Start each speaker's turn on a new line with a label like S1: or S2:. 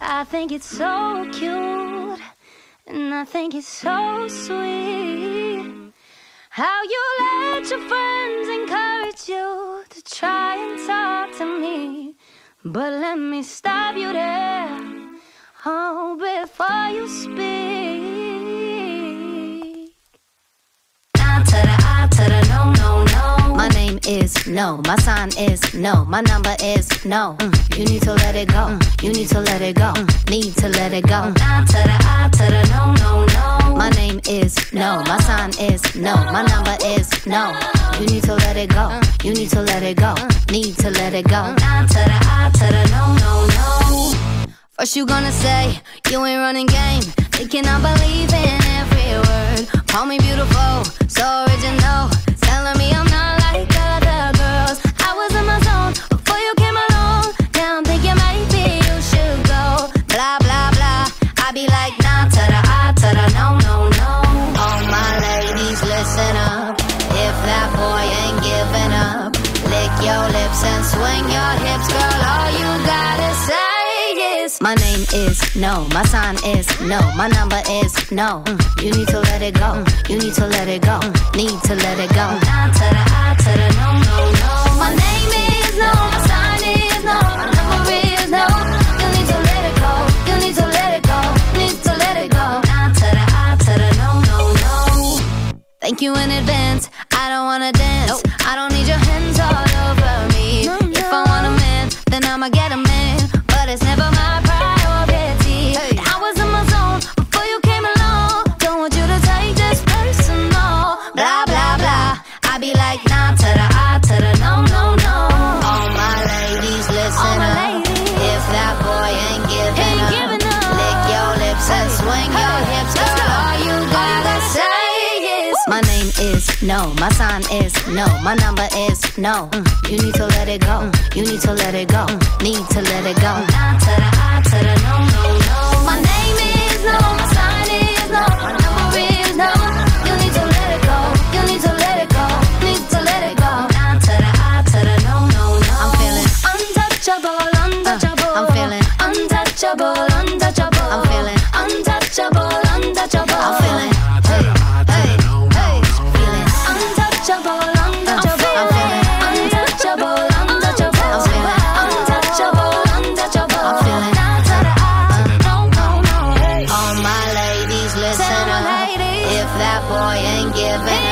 S1: I think it's so cute, and I think it's so sweet. How you let your friends encourage you to try and talk to me. But let me stop you there, oh, before you speak.
S2: Is no, my sign is no, my number is no. Mm, you need to let it go, mm, you need to let it go, mm, need to let it go.
S1: I to the I to the no, no, no.
S2: My name is no, my sign is no, my number is no. You need to let it go, you need to let it go, need to let it go.
S1: I to the I to the no, no, no.
S2: First you gonna say you ain't running game, thinking I believe in every word. Call me beautiful, like nah to the I to the no no no. All my ladies listen up. If that boy ain't giving up, lick your lips and swing your hips, girl. All you gotta say is my name is no, my sign is no, my number is no. Mm, You need to let it go, Mm, you need to let it go, Mm, need to let it go.
S1: I I don't wanna dance. I My name is no, my sign is no, my number is no. You need to let it go. You need to let it go. Need to let it go. No, no, no.
S2: My name is no, my sign is no, my number is no. You need to let it go. You need to let it go. Need to let it go.
S1: No, no, no. I'm feeling uh, untouchable, untouchable. I'm feeling untouchable, untouchable. I'm feeling untouchable. boy and give it